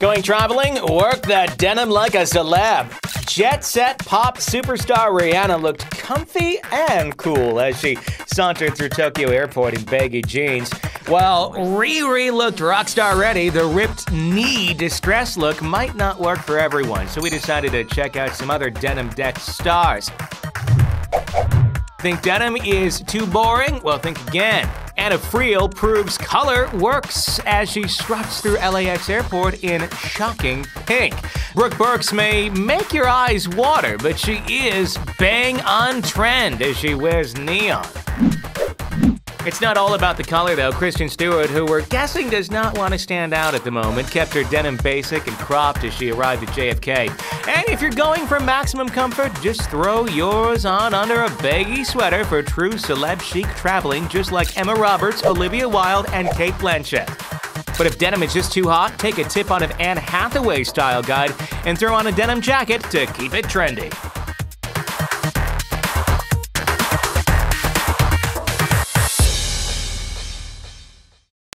Going traveling? Work that denim like a celeb. Jet set pop superstar Rihanna looked comfy and cool as she sauntered through Tokyo airport in baggy jeans. While Riri looked rockstar ready, the ripped knee distress look might not work for everyone, so we decided to check out some other denim decked stars. Think denim is too boring? Well, think again. Anna Friel proves color works as she struts through LAX airport in shocking pink. Brooke Burks may make your eyes water, but she is bang on trend as she wears neon. It's not all about the color though. Kristen Stewart, who we're guessing does not want to stand out at the moment, kept her denim basic and cropped as she arrived at JFK. And if you're going for maximum comfort, just throw yours on under a baggy sweater for true celeb chic traveling, just like Emma Roberts, Olivia Wilde, and Cate Blanchett. But if denim is just too hot, take a tip out of Anne Hathaway's style guide and throw on a denim jacket to keep it trendy.